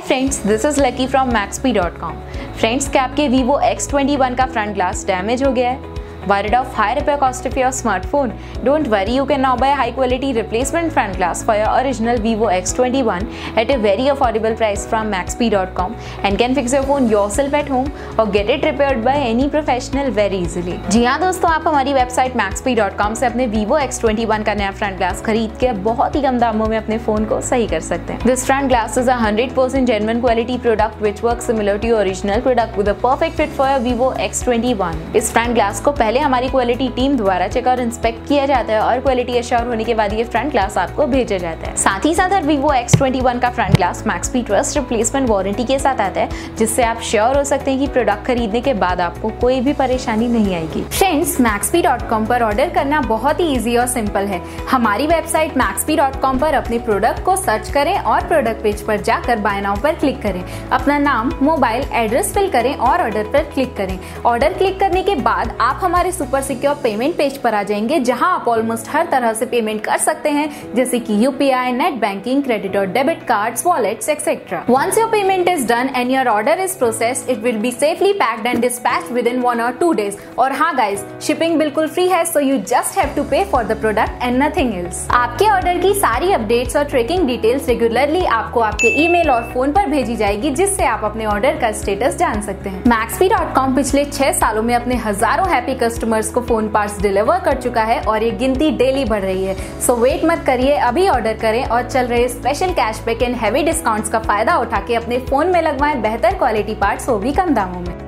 Friends this is Lucky from MaxP dot com friends क्या आपके Vivo X21 का front glass damage हो गया है। Worried of high repair cost of your smartphone? Don't worry, you can now buy high quality replacement front glass for your original Vivo X21 at a very affordable price from maxp.com and can fix your phone yourself at home or get it repaired by any professional very easily. जी हाँ दोस्तों आप हमारी website maxp.com से अपने Vivo X21 का नया front glass खरीद के बहुत ही कम दामों में अपने फ़ोन को सही कर सकते हैं this front glass is a 100% genuine quality product which works similar to your original product with a perfect fit for your Vivo X21. इस फ्रंट ग्लास को पहले पहले हमारी क्वालिटी टीम द्वारा चेक और इंस्पेक्ट किया जाता है और क्वालिटी एश्योर होने के बाद ये फ्रंट ग्लास आपको भेजा जाता है। साथ ही साथ वीवो एक्स का front glass Max P trust replacement warranty के साथ आता है, जिससे आप श्योर हो सकते हैं कि प्रोडक्ट खरीदने के बाद आपको कोई भी परेशानी नहीं आएगी। फ्रेंड्स मैक्सपी पर ऑर्डर करना बहुत ही ईजी और सिंपल है। हमारी वेबसाइट मैक्सपी पर अपने प्रोडक्ट को सर्च करें और प्रोडक्ट पेज पर जाकर बाय नाउ पर क्लिक करें। अपना नाम मोबाइल एड्रेस फिल करें और ऑर्डर पर क्लिक करें। ऑर्डर क्लिक करने के बाद आप हमारे हमारे सुपर सिक्योर पेमेंट पेज पर आ जाएँगे, जहाँ आप ऑलमोस्ट हर तरह से पेमेंट कर सकते हैं, जैसे कि यूपीआई नेट बैंकिंग क्रेडिट और debit card wallets etcetera once your payment is done and your order is process it will be safely packed and dispatch within one or two days और हाँ guys shipping बिल्कुल free है so you just have to pay for the product and nothing else आपके order की सारी updates और tracking details regularly आपको आपके ईमेल और फ़ोन पर भेजी जाएगी, जिससे आप अपने ऑर्डर का स्टेटस जान सकते हैं. मैक्सपी.com पिछले छह सालों में अपने हज़ारों हैप्पी कस्टमर्स को फ़ोन पार्ट्स डिलीवर कर चुका है और ये गिनती डेली बढ़ रही है। सो so वेट मत करिए, अभी ऑर्डर करें और चल रहे special cashback and heavy discounts का फ़ायदा उठा के अपने फ़ोन में लगवाएँ बेहतर क्वालिटी पार्ट्स वो भी कम दामों में।